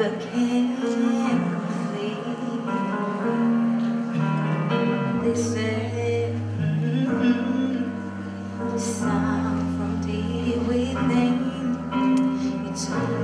The can't. They say mm-hmm, sound from deep within. It's all